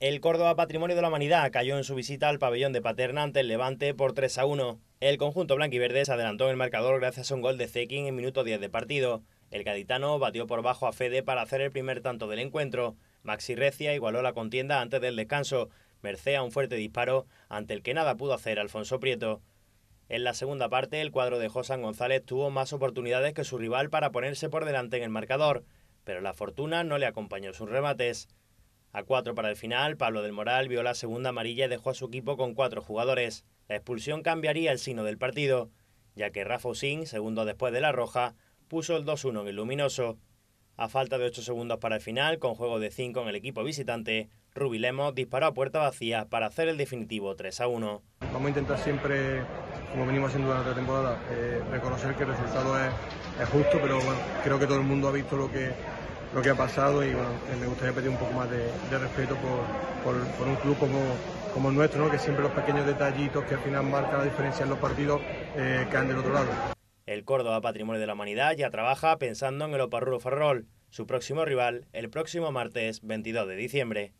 El Córdoba Patrimonio de la Humanidad cayó en su visita al pabellón de Paterna ante el Levante por 3 a 1. El conjunto blanquiverde se adelantó en el marcador gracias a un gol de Zekin en minuto 10 de partido. El gaditano batió por bajo a Fede para hacer el primer tanto del encuentro. Maxi Recia igualó la contienda antes del descanso, merced a un fuerte disparo ante el que nada pudo hacer Alfonso Prieto. En la segunda parte, el cuadro de Josan González tuvo más oportunidades que su rival para ponerse por delante en el marcador, pero la fortuna no le acompañó sus remates. A cuatro para el final, Pablo del Moral vio la segunda amarilla y dejó a su equipo con cuatro jugadores. La expulsión cambiaría el signo del partido, ya que Rafa Usín, segundo después de la roja, puso el 2-1 en el luminoso. A falta de 8 segundos para el final, con juego de 5 en el equipo visitante, Rubi Lemos disparó a puerta vacía para hacer el definitivo 3-1. Vamos a intentar siempre, como venimos haciendo durante la temporada, eh, reconocer que el resultado es, es justo, pero bueno, creo que todo el mundo ha visto lo que lo que ha pasado y bueno, me gustaría pedir un poco más de, respeto por, un club como, el nuestro, que siempre los pequeños detallitos que al final marcan la diferencia en los partidos eh, caen del otro lado. El Córdoba Patrimonio de la Humanidad ya trabaja pensando en el Oparrulo Ferrol, su próximo rival, el próximo martes 22 de diciembre.